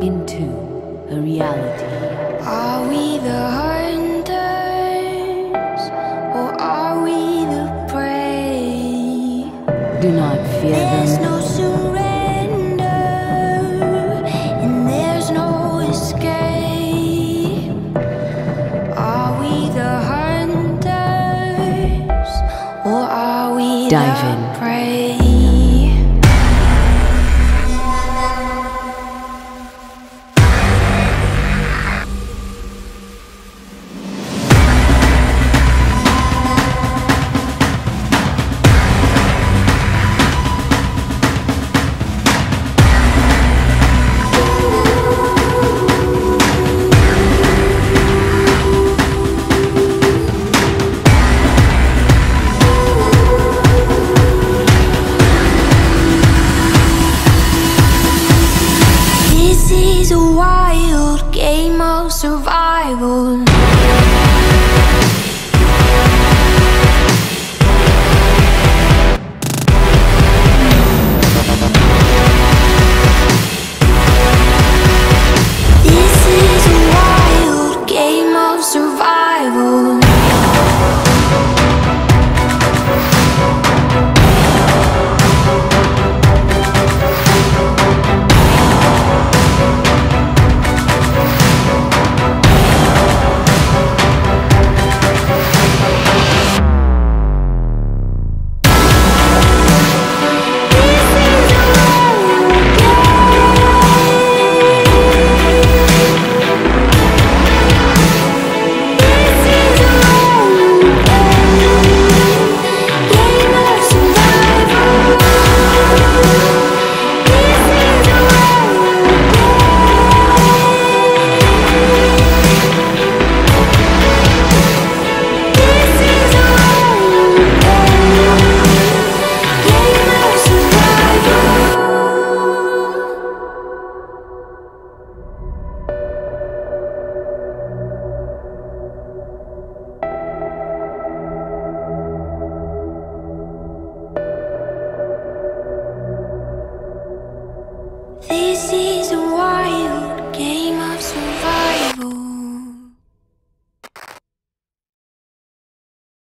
into a reality. Are we the hunters or are we the prey? Do not fear There's them. no surrender and there's no escape. Are we the hunters or are we Dive in. Is a wild game of survival. This is a wild game of survival. This is